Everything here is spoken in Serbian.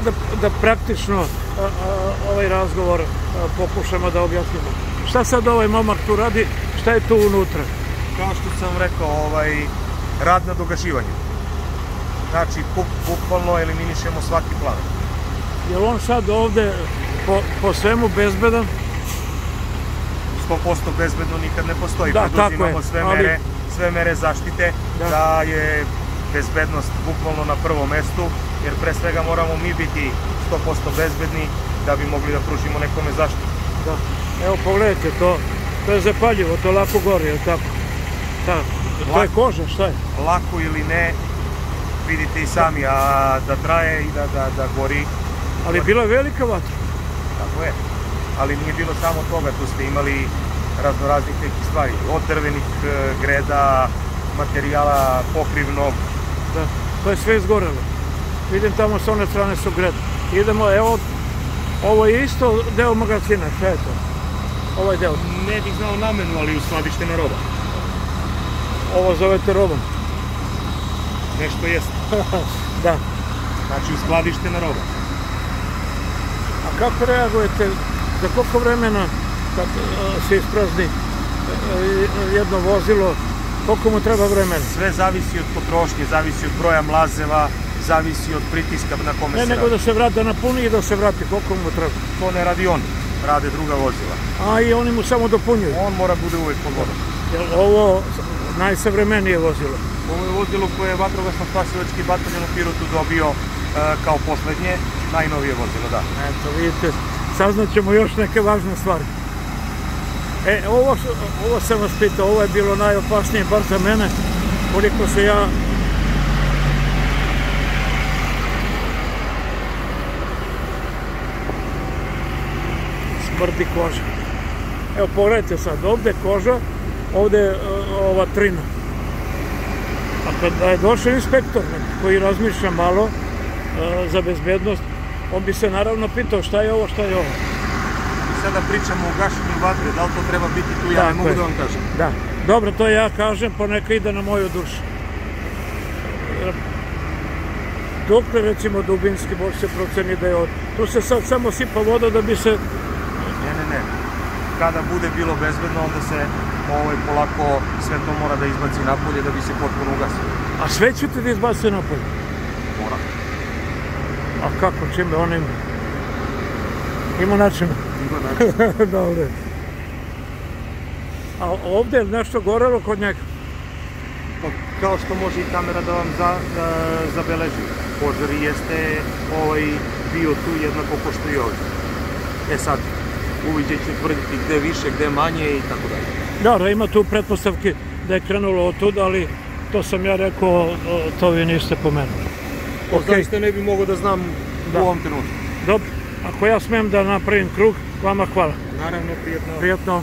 Da, da praktično a, a, ovaj razgovor a, pokušamo da objasnimo. Šta sad ovaj momak tu radi, šta je tu unutra? Kao što sam rekao, ovaj, rad na dogaživanju. Znači, buk- bukvalno eliminišemo svaki plan. Je li on sad ovde po, po svemu bezbedan? 100% bezbedno nikad ne postoji. Da, tako Preduzimamo je, sve ali- mere, sve mere zaštite, Da. da. je bezbednost bukvalno na prvom mestu, jer pre svega moramo mi biti 100% bezbedni da bi mogli da pružimo nekome zaštitu. Da. Evo pogledajte to, to je zapaljivo, to lako gori, je li tako? Da. To je koža, šta je? Lako ili ne, vidite i sami, a da traje i da, da, da gori, Ali bila je velika vatra. tako je. Ali nije bilo samo toga, tu ste imali raznoraznih nekih stvari, od drvenih e, greda, materijala pokrivnog, Da. To je sve izgorelo. Vidim tamo s one strane su grede. Idemo, evo, ovo je isto deo magazina, šta je to? Ovaj deo. ne bih znao namenu, ali uskladištena roba. Ovo zovete robom. Nešto jest. Da. Znači, uskladištena roba. A kako reagujete, za koliko vremena kad e, se isprazni e, jedno vozilo, koliko mu treba vremena? Sve zavisi od potrošnje, zavisi od broja mlazeva, zavisi od pritiska na kome Ne, se nego radi. da se vrati, da napuni i da se vrati, koliko mu treba. To ne radi on, rade druga vozila. A i oni mu samo dopunjuju. On mora bude uvek pod vodom. Jer ovo najsavremenije vozilo. Ovo je vozilo koje je vatrogasno spasilački bataljon u Pirotu dobio e, kao poslednje, najnovije vozilo, da. Eto, vidite, saznaćemo još neke važne stvari. E, ovo, ovo sam vas pitao, ovo je bilo najopasnije, bar za mene, koliko se ja... Smrdi koža. Evo, pogledajte sad, ovde koža, ovde je e, ova trina. A kada je došao inspektor koji razmišlja malo e, za bezbednost, on bi se naravno pitao šta je ovo, šta je ovo. I sada pričamo o gašenju vatre, da li to treba biti tu, ja ne mogu je. da vam kažem. Da. Dobro, to ja kažem, pa neka ide na moju dušu. Dokle recimo dubinski može se proceni da je od... Tu se sad samo sipa voda da bi se... Kada bude bilo bezbedno, onda se ovaj, polako sve to mora da izbaci napolje da bi se potpuno ugasilo. A sve ćete da izbacite napolje. Mora. A kako, čime onim... Ima način. Ima način. Dobro. A ovde je nešto gorelo kod njega? Pa, kao što može i kamera da vam za, da, zabeleži. Požar jeste ovaj, bio tu jednako ko što i ovdje. E sad, uviđaj će tvrditi gde više, gde manje i tako dalje. Dobro, ima tu pretpostavke da je krenulo od tuda, ali to sam ja rekao, to vi niste pomenuli. To Okej. zaista ne bi mogao da znam Da. u ovom trenutku. Dobro, ako ja smem da napravim krug, vama hvala. Naravno, prijetno. Prijetno.